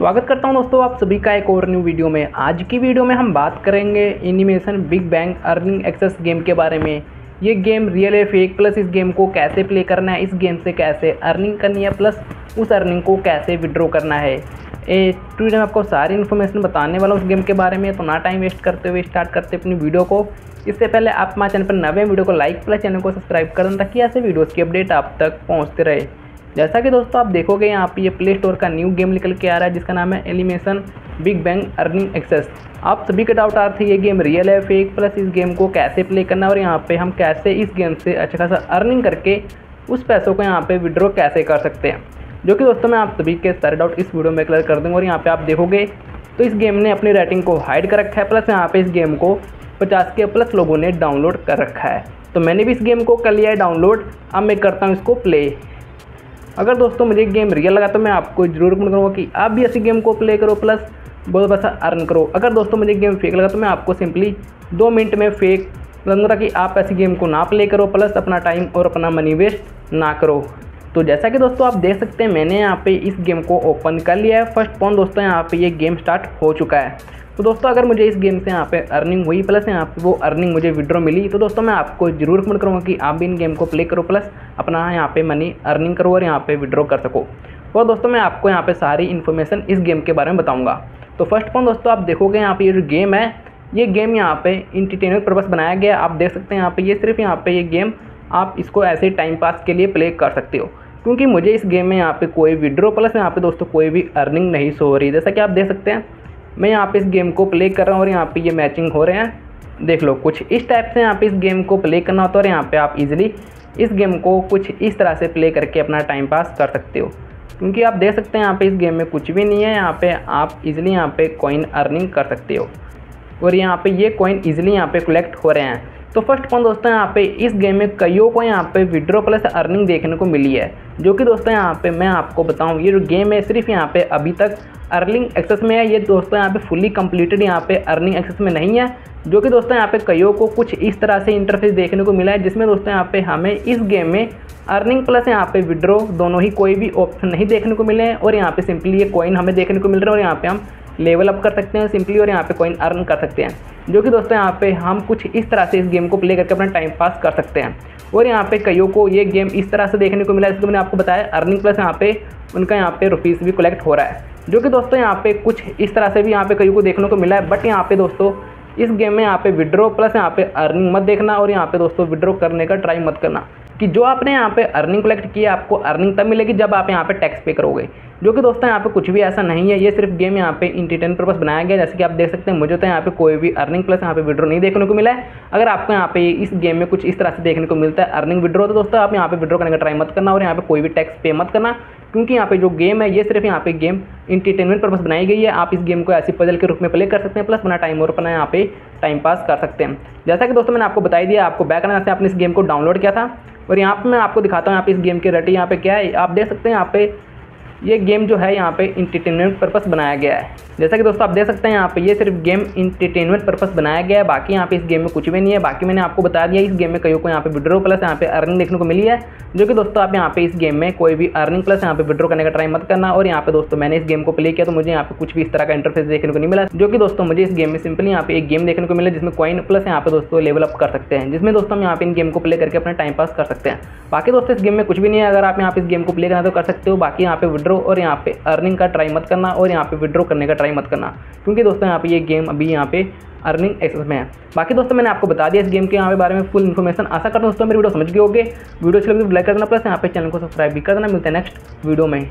स्वागत करता हूँ दोस्तों आप सभी का एक और न्यू वीडियो में। आज की वीडियो में हम बात करेंगे animation big bang earning access game के बारे में। ये गेम रियल है फेक प्लस इस गेम को कैसे प्ले करना है, इस गेम से कैसे अर्निंग करनी है प्लस उस अर्निंग को कैसे विड्रॉ करना है। ए टू में आपको सारी इन्फॉर्मेशन बताने वाला उस गेम के बारे में तो ना टाइम वेस्ट करते हुए स्टार्ट करते अपनी वीडियो को। इससे पहले आप हमारे चैनल पर नवे वीडियो को लाइक प्लस चैनल को सब्सक्राइब कर ताकि ऐसे वीडियोज़ की अपडेट आप तक पहुँचते रहे। जैसा कि दोस्तों आप देखोगे, यहाँ पे ये प्ले स्टोर का न्यू गेम निकल के आ रहा है, जिसका नाम है animation big bang earning access आप सभी के डाउट आ रहे थे ये गेम रियल है फेक प्लस इस गेम को कैसे प्ले करना और यहाँ पे हम कैसे इस गेम से अच्छा खासा अर्निंग करके उस पैसों को यहाँ पे विड्रॉ कैसे कर सकते हैं। जो कि दोस्तों मैं आप सभी के सारे डाउट इस वीडियो में क्लियर कर दूँगा और यहाँ पर आप देखोगे तो इस गेम ने अपनी रेटिंग को हाइड कर रखा है प्लस यहाँ पर इस गेम को पचास के प्लस लोगों ने डाउनलोड कर रखा है। तो मैंने भी इस गेम को कर लिया है डाउनलोड अब मैं करता हूँ इसको प्ले अगर दोस्तों मुझे गेम रियल लगा तो मैं आपको ज़रूर रिकमेंड करूँगा कि आप भी ऐसी गेम को प्ले करो प्लस बहुत पैसा अर्न करो। अगर दोस्तों मुझे गेम फेक लगा तो मैं आपको सिंपली दो मिनट में फेक बताऊँगा कि आप ऐसी गेम को ना प्ले करो प्लस अपना टाइम और अपना मनी वेस्ट ना करो। तो जैसा कि दोस्तों आप देख सकते हैं, मैंने यहाँ पे इस गेम को ओपन कर लिया है। फ़र्स्ट पॉइंट दोस्तों, यहाँ पे ये गेम स्टार्ट हो चुका है। तो दोस्तों अगर मुझे इस गेम से यहाँ पे अर्निंग हुई प्लस यहाँ पे वो अर्निंग मुझे विड्रॉ मिली तो दोस्तों मैं आपको ज़रूर रिकमेंड करूँगा कि आप भी इन गेम को प्ले करो प्लस अपना यहाँ पे मनी अर्निंग करो और यहाँ पे विड्रॉ कर सको और दोस्तों मैं आपको यहाँ पे सारी इन्फॉर्मेशन इस गेम के बारे में बताऊँगा तो फ़र्स्ट पॉइंट दोस्तों आप देखोगे यहाँ पे ये जो गेम है ये गेम यहाँ पे इंटरटेनमेंट पर्पज़ बनाया गया आप देख सकते हैं यहाँ पे ये सिर्फ़ यहाँ पे ये गेम आप इसको ऐसे टाइम पास के लिए प्ले कर सकते हो क्योंकि मुझे इस गेम में यहाँ पे कोई विड्रॉ प्लस यहाँ पे दोस्तों कोई भी अर्निंग नहीं सो हो रही जैसा कि आप देख सकते हैं मैं यहाँ पे इस गेम को प्ले कर रहा हूँ और यहाँ पे ये मैचिंग हो रहे हैं देख लो कुछ इस टाइप से यहाँ पे इस गेम को प्ले करना होता है और यहाँ पे आप इजीली इस गेम को कुछ इस तरह से प्ले करके अपना टाइम पास कर सकते हो क्योंकि आप देख सकते हैं यहाँ पे इस गेम में कुछ भी नहीं है यहाँ पे आप इजीली यहाँ पे कॉइन अर्निंग कर सकते हो और यहाँ पे ये कॉइन इजीली यहाँ पे कलेक्ट हो रहे हैं तो फ़र्स्ट पॉइंट दोस्तों यहाँ पे इस गेम में कईयों को यहाँ पे विड्रो प्लस अर्निंग देखने को मिली है जो कि दोस्तों यहाँ पे मैं आपको बताऊँ ये जो गेम है सिर्फ़ यहाँ पे अभी तक अर्निंग एक्सेस में है ये दोस्तों यहाँ पे फुली कंप्लीटेड यहाँ पे अर्निंग एक्सेस में नहीं है जो कि दोस्तों यहाँ पे कईयों को कुछ इस तरह से इंटरफेस देखने को मिला है जिसमें दोस्तों यहाँ पे हमें इस गेम में अर्निंग प्लस यहाँ पे विड्रो दोनों ही कोई भी ऑप्शन नहीं देखने को मिले हैं और यहाँ पे सिंपली ये कॉइन हमें देखने को मिल रहा है और यहाँ पे हम लेवल अप कर सकते हैं सिंपली और यहाँ पे कॉइन अर्न कर सकते हैं जो कि दोस्तों यहाँ पे हम कुछ इस तरह से इस गेम को प्ले करके अपना टाइम पास कर सकते हैं और यहाँ पे कईयों को ये गेम इस तरह से देखने को मिला है जिसको मैंने आपको बताया अर्निंग प्लस यहाँ पे उनका यहाँ पे रुपीज़ भी कलेक्ट हो रहा है जो कि दोस्तों यहाँ पे कुछ इस तरह से भी यहाँ पे कई को देखने को मिला है बट यहाँ पे दोस्तों इस गेम में यहाँ पे विड्रो प्लस यहाँ पे अर्निंग मत देखना और यहाँ पे दोस्तों विड्रो करने का ट्राई मत करना कि जो आपने यहाँ पे अर्निंग कलेक्ट की आपको अर्निंग तब मिलेगी जब आप यहाँ पे टैक्स पे करोगे। जो कि दोस्तों यहाँ पे कुछ भी ऐसा नहीं है ये सिर्फ़ गेम यहाँ पे इंटरटेन पर्पस बनाया गया जैसे कि आप देख सकते हैं मुझे तो यहाँ पे कोई भी अर्निंग प्लस यहाँ पे विड्रो नहीं देखने को मिला है अगर आपको यहाँ पे इस गेम में कुछ इस तरह से देखने को मिलता है अर्निंग विड्रो तो दोस्तों आप यहाँ पे विड्रो करने का ट्राई मत करना और यहाँ पे कोई भी टैक्स पे मत करना क्योंकि यहाँ पे जो गेम है ये सिर्फ़ यहाँ पे गेम इंटरटेनमेंट पर्पस बनाई गई है आप इस गेम को ऐसी पजल के रूप में प्ले कर सकते हैं प्लस अपना टाइम और अपना यहाँ पे टाइम पास कर सकते हैं जैसा कि दोस्तों मैंने आपको बताई दिया आपको बैक करना आपने इस गेम को डाउनलोड किया था और यहाँ पे मैं आपको दिखाता हूँ यहाँ पे इस गेम की रेटी यहाँ पे क्या है आप देख सकते हैं यहाँ पे ये गेम जो है यहाँ पे इंटरटेनमेंट पर्पस बनाया गया है जैसा कि दोस्तों आप देख सकते हैं यहाँ पे ये सिर्फ़ गेम इंटरटेनमेंट पर्पस बनाया गया है बाकी यहाँ पे इस गेम में कुछ भी नहीं है बाकी मैंने आपको बता दिया इस गेम में कई को यहाँ पे विड्रो प्लस यहाँ पे अर्निंग देखने को मिली है जो कि दोस्तों आप यहाँ पे इस गेम में कोई भी अर्निंग प्लस यहाँ पे विड्रो करने का ट्राई मत करना और यहाँ पे दोस्तों मैंने इस गेम को प्ले किया तो मुझे यहाँ पे कुछ भी इस तरह का इंटरफेस देखने को नहीं मिला जो कि दोस्तों मुझे इस गेम में सिंपली यहाँ पे एक गेम देखने को मिला जिसमें कॉइन प्लस यहाँ पे दोस्तों लेवल अप कर सकते हैं जिसमें दोस्तों हम यहाँ पे इन गेम को प्ले करके अपना टाइम पास कर सकते हैं बाकी दोस्तों इस गेम में कुछ भी नहीं है अगर आप यहाँ पे इस गेम को प्ले करना तो कर सकते हो बाकी यहाँ पे विड्रो और यहाँ पे अर्निंग का ट्राई मत करना और यहाँ पे विड्रॉ करने का ट्राई मत करना। क्योंकि दोस्तों यहाँ पे ये गेम अभी यहाँ पे अर्निंग एक्सेस में है। बाकी दोस्तों मैंने आपको बता दिया इस गेम के यहाँ पे बारे में फुल इन्फॉर्मेशन आशा करता हूँ दोस्तों मेरी वीडियो समझ गए होगे। वीडियो अच्छी लगी लाइक करना प्लस यहाँ पे चैनल को सब्सक्राइब भी करना। मिलते हैं नेक्स्ट वीडियो में।